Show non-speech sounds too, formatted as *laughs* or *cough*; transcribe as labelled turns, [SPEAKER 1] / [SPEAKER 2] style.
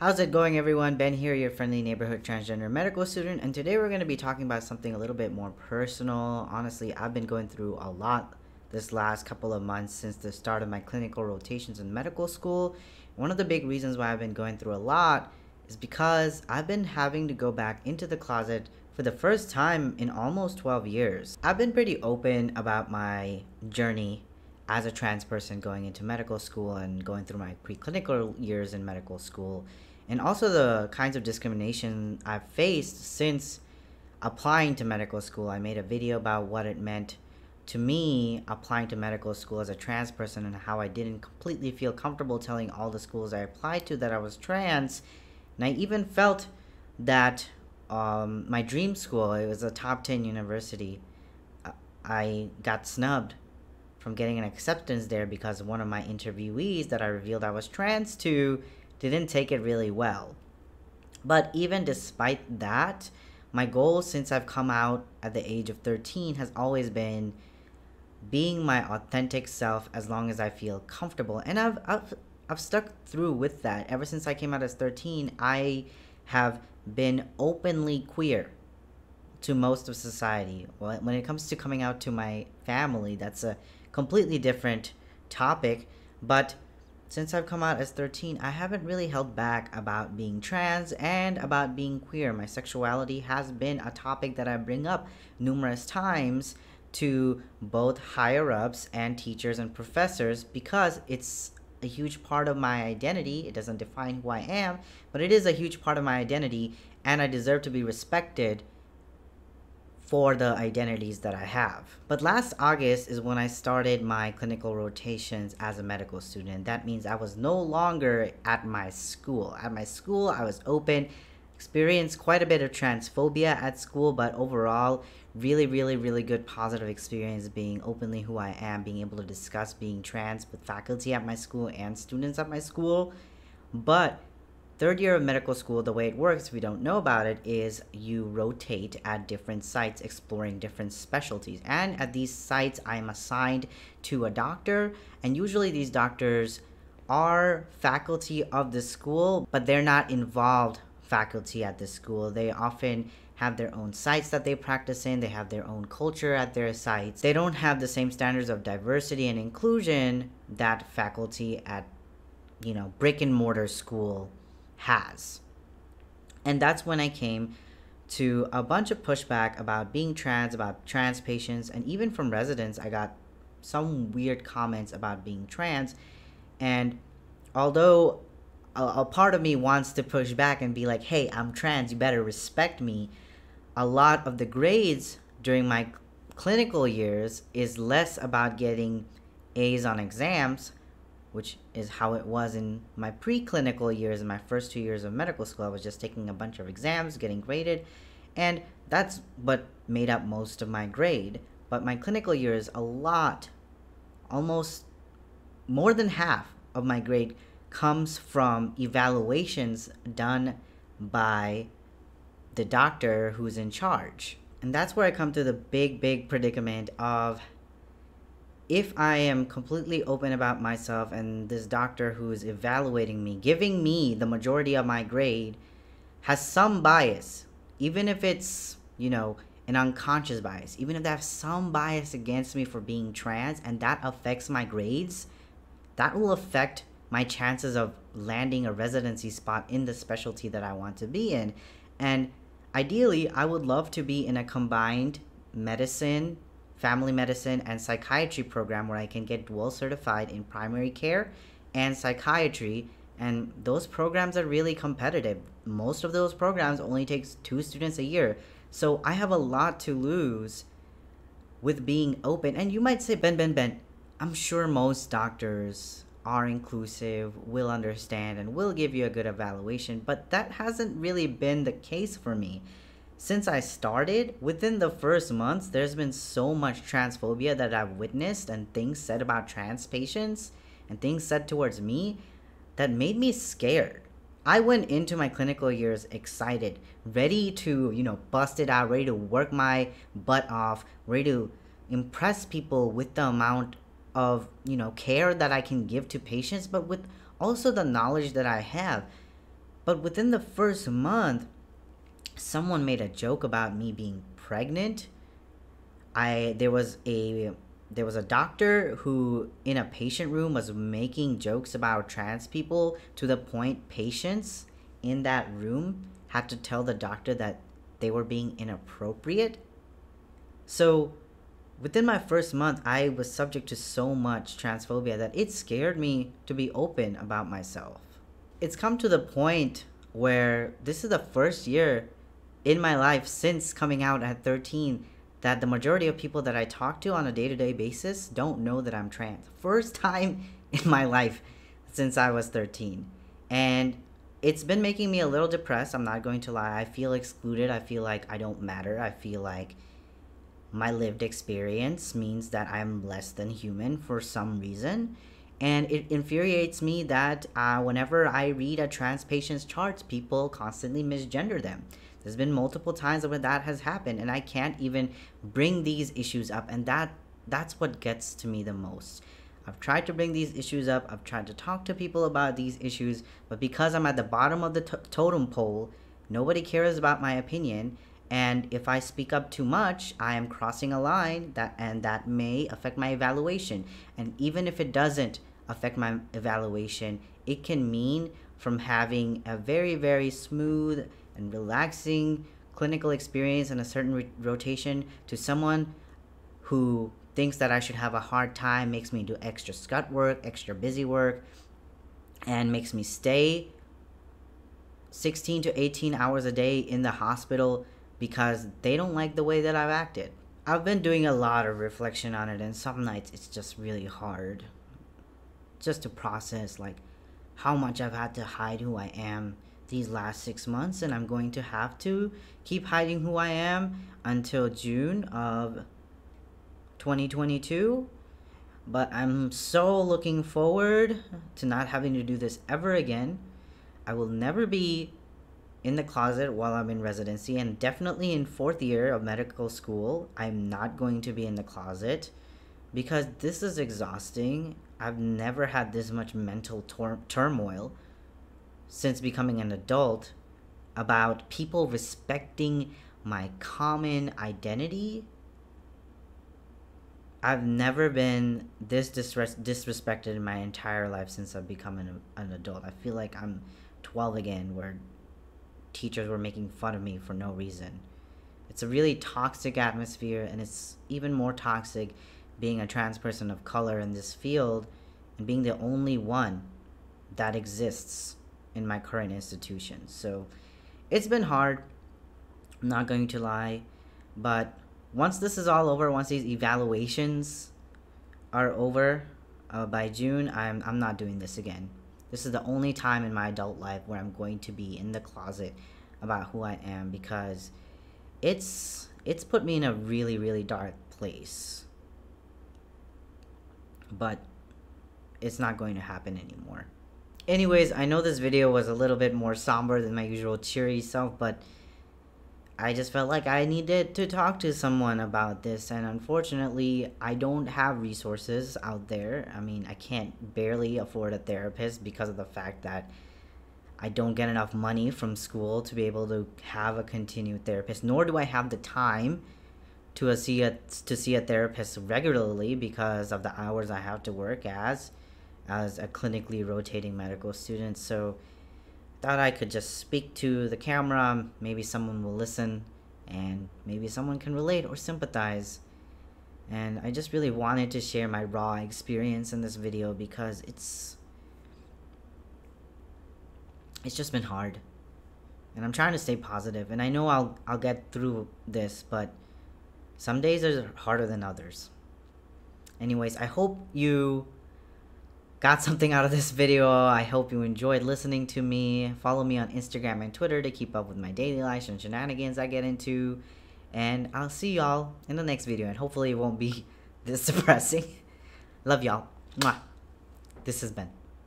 [SPEAKER 1] How's it going, everyone? Ben here, your friendly neighborhood transgender medical student, and today we're going to be talking about something a little bit more personal. Honestly, I've been going through a lot this last couple of months since the start of my clinical rotations in medical school. One of the big reasons why I've been going through a lot is because I've been having to go back into the closet for the first time in almost 12 years. I've been pretty open about my journey as a trans person going into medical school and going through my preclinical years in medical school and also the kinds of discrimination I've faced since applying to medical school. I made a video about what it meant to me applying to medical school as a trans person and how I didn't completely feel comfortable telling all the schools I applied to that I was trans. And I even felt that um, my dream school, it was a top 10 university, uh, I got snubbed from getting an acceptance there because one of my interviewees that I revealed I was trans to didn't take it really well. But even despite that, my goal since I've come out at the age of 13 has always been being my authentic self as long as I feel comfortable. And I've, I've, I've stuck through with that. Ever since I came out as 13, I have been openly queer to most of society. When it comes to coming out to my family, that's a completely different topic. But since I've come out as 13, I haven't really held back about being trans and about being queer. My sexuality has been a topic that I bring up numerous times to both higher ups and teachers and professors because it's a huge part of my identity. It doesn't define who I am, but it is a huge part of my identity, and I deserve to be respected for the identities that I have. But last August is when I started my clinical rotations as a medical student. That means I was no longer at my school. At my school, I was open, experienced quite a bit of transphobia at school, but overall, really, really, really good positive experience being openly who I am, being able to discuss being trans with faculty at my school and students at my school. But third year of medical school, the way it works, we don't know about it, is you rotate at different sites exploring different specialties. And at these sites, I'm assigned to a doctor, and usually these doctors are faculty of the school, but they're not involved faculty at the school. They often have their own sites that they practice in, they have their own culture at their sites. They don't have the same standards of diversity and inclusion that faculty at you know, brick and mortar school has. And that's when I came to a bunch of pushback about being trans, about trans patients, and even from residents, I got some weird comments about being trans. And although a, a, part of me wants to push back and be like, hey, I'm trans, you better respect me, a lot of the grades during my clinical years is less about getting A's on exams which is how it was in my preclinical years in my first two years of medical school. I was just taking a bunch of exams, getting graded, and that's what made up most of my grade. But my clinical years, a lot, almost more than half of my grade comes from evaluations done by the doctor who's in charge. And that's where I come to the big, big predicament of if I am completely open about myself and this doctor who is evaluating me, giving me the majority of my grade, has some bias, even if it's, you know, an unconscious bias, even if they have some bias against me for being trans and that affects my grades, that will affect my chances of landing a residency spot in the specialty that I want to be in. And ideally, I would love to be in a combined medicine family medicine, and psychiatry program where I can get dual certified in primary care and psychiatry. And those programs are really competitive. Most of those programs only takes two students a year. So I have a lot to lose with being open. And you might say, Ben, Ben, Ben, I'm sure most doctors are inclusive, will understand, and will give you a good evaluation, but that hasn't really been the case for me since I started, within the first months, there's been so much transphobia that I've witnessed and things said about trans patients and things said towards me that made me scared. I went into my clinical years excited, ready to, you know, bust it out, ready to work my butt off, ready to impress people with the amount of, you know, care that I can give to patients, but with also the knowledge that I have But within the first month, someone made a joke about me being pregnant. I there was a there was a doctor who in a patient room was making jokes about trans people to the point patients in that room had to tell the doctor that they were being inappropriate. So within my first month, I was subject to so much transphobia that it scared me to be open about myself. It's come to the point where this is the first year in my life since coming out at 13 that the majority of people that I talk to on a day to day basis don't know that I'm trans. First time *laughs* in my life since I was 13. And it's been making me a little depressed. I'm not going to lie. I feel excluded. I feel like I don't matter. I feel like my lived experience means that I'm less than human for some reason. And it infuriates me that uh, whenever I read a trans patient's charts, people constantly misgender them. There's been multiple times where that has happened, and I can't even bring these issues up, and that that's what gets to me the most. I've tried to bring these issues up. I've tried to talk to people about these issues, but because I'm at the bottom of the totem pole, nobody cares about my opinion. And if I speak up too much, I am crossing a line that and that may affect my evaluation. And even if it doesn't affect my evaluation, it can mean from having a very very smooth and relaxing clinical experience and a certain rotation to someone who thinks that I should have a hard time, makes me do extra scut work, extra busy work, and makes me stay 16 to 18 hours a day in the hospital because they don't like the way that I've acted. I've been doing a lot of reflection on it, and some nights it's just really hard just to process like how much I've had to hide who I am these last six months, and I'm going to have to keep hiding who I am until June of 2022. But I'm so looking forward to not having to do this ever again. I will never be in the closet while I'm in residency, and definitely in fourth year of medical school, I'm not going to be in the closet because this is exhausting. I've never had this much mental turmoil since becoming an adult about people respecting my common identity. I've never been this disres- disrespected in my entire life since I've become an, an adult. I feel like I'm 12 again, where teachers were making fun of me for no reason. It's a really toxic atmosphere, and it's even more toxic being a trans person of color in this field and being the only one that exists in my current institution. So it's been hard. I'm not going to lie. But once this is all over, once these evaluations are over uh, by June, I'm, I'm not doing this again. This is the only time in my adult life where I'm going to be in the closet about who I am because it's it's put me in a really really dark place. But it's not going to happen anymore. Anyways, I know this video was a little bit more somber than my usual cheery self, but I just felt like I needed to talk to someone about this, and unfortunately, I don't have resources out there. I mean, I can't barely afford a therapist because of the fact that I don't get enough money from school to be able to have a continued therapist, nor do I have the time to a see a to see a therapist regularly because of the hours I have to work as as a clinically rotating medical student. So thought I could just speak to the camera. Maybe someone will listen and maybe someone can relate or sympathize. And I just really wanted to share my raw experience in this video because it's it's just been hard. And I'm trying to stay positive and I know I'll I'll get through this, but some days are harder than others. Anyways, I hope you got something out of this video. I hope you enjoyed listening to me. Follow me on Instagram and Twitter to keep up with my daily life and shenanigans I get into. And I'll see y'all in the next video. And hopefully it won't be *laughs* this depressing. Love y'all. Mwah. This has been